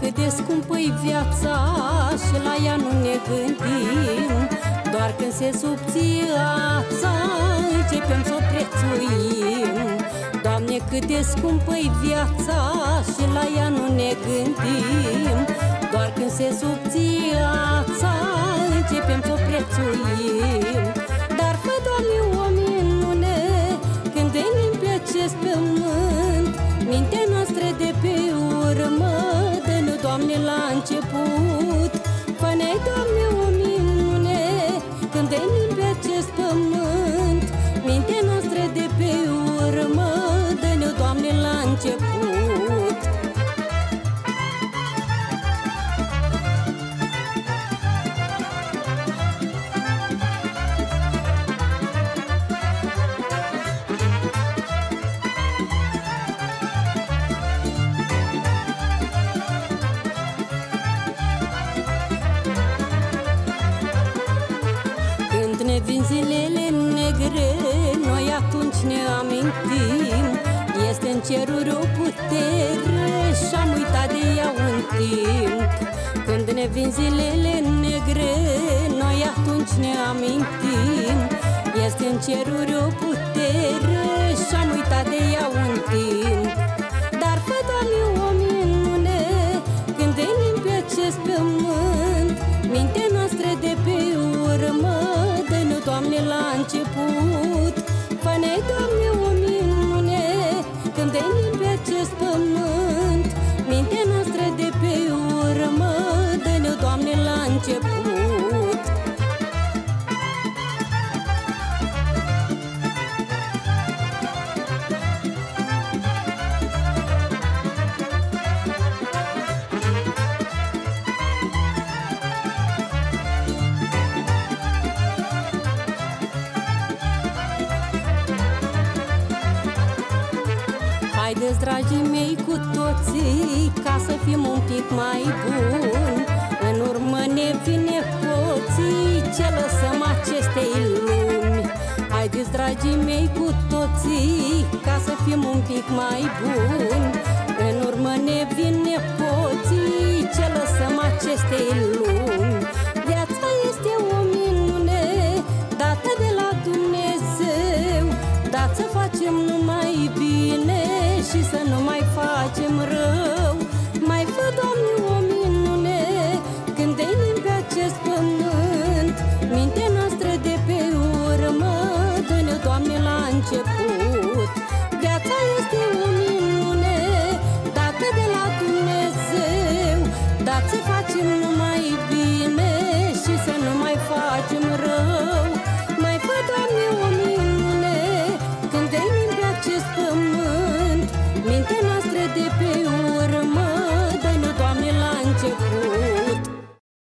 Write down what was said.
cât de scumpă-i viața Și la ea nu ne gândim. Doar când se subție ața Începem să o prețuim. Doamne, cât de scumpă-i viața Și la ea nu ne gândim. Doar când se subție ața Începem să o prețuim Dă-ne, Doamne, la început zilele negre, noi atunci ne amintim. Este în ceruri o putere și-am uitat de ea un timp. Când ne vin zilele negre, noi atunci ne amintim. Este în ceruri o putere și-am uitat de ea un timp Dă-ne, Doamne, la început. Fă-ne, Doamne, Haideți, dragii mei, cu toții Ca să fim un pic mai buni. În urmă ne vine poții Ce lăsăm acestei lumi. Haideți, dragii mei, cu toții Ca să fim un pic mai buni. În urmă ne vine poții Ce lăsăm acestei lumi facem rău. Mai fă, Doamne, o minune când venim pe acest pământ. Mintea noastră de pe urmă, dă-ne, Doamne, la început